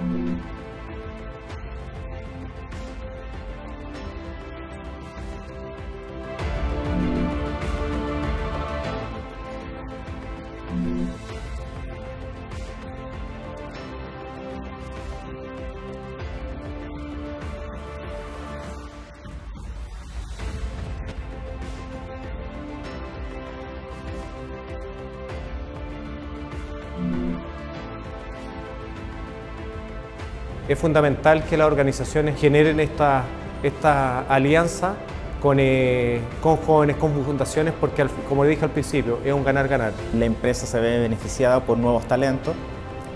うん Es fundamental que las organizaciones generen esta, esta alianza con, eh, con jóvenes, con fundaciones, porque como le dije al principio, es un ganar-ganar. La empresa se ve beneficiada por nuevos talentos,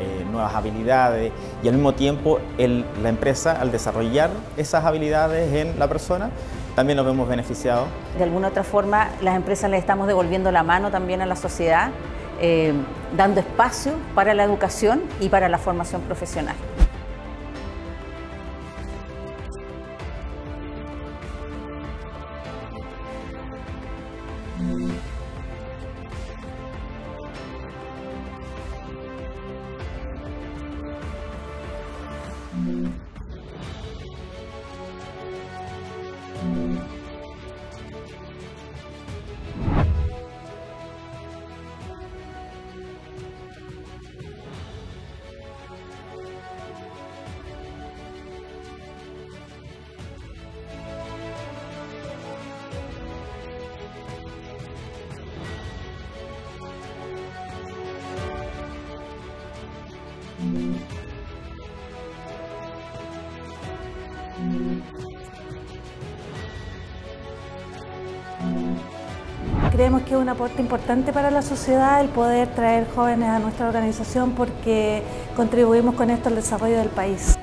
eh, nuevas habilidades y al mismo tiempo el, la empresa al desarrollar esas habilidades en la persona también nos vemos beneficiados. De alguna otra forma las empresas le estamos devolviendo la mano también a la sociedad, eh, dando espacio para la educación y para la formación profesional. Thank you. Creemos que es un aporte importante para la sociedad el poder traer jóvenes a nuestra organización porque contribuimos con esto al desarrollo del país.